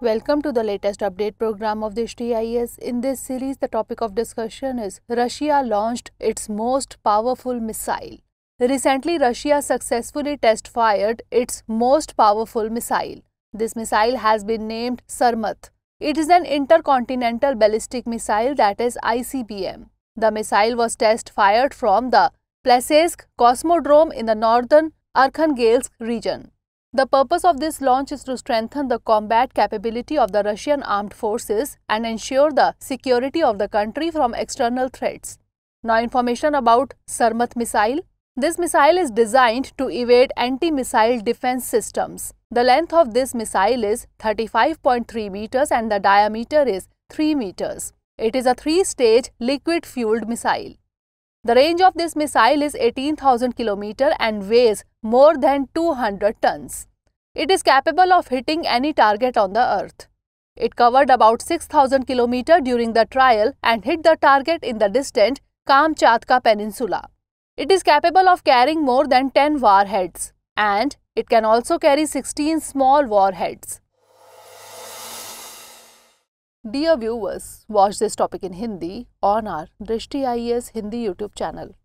Welcome to the latest update program of Drishti IAS. In this series, the topic of discussion is Russia launched its most powerful missile. Recently, Russia successfully test fired its most powerful missile. This missile has been named Sarmat. It is an intercontinental ballistic missile that is ICBM. The missile was test fired from the Plesetsk Cosmodrome in the northern Arkhangelsk region. The purpose of this launch is to strengthen the combat capability of the Russian armed forces and ensure the security of the country from external threats. Now information about Sarmat missile. This missile is designed to evade anti-missile defense systems. The length of this missile is 35.3 meters and the diameter is 3 meters. It is a three-stage liquid-fueled missile. The range of this missile is 18,000 km and weighs more than 200 tons. It is capable of hitting any target on the earth. It covered about 6,000 km during the trial and hit the target in the distant Kamchatka Peninsula. It is capable of carrying more than 10 warheads and it can also carry 16 small warheads. Dear viewers, watch this topic in Hindi on our Drishti IAS Hindi YouTube channel.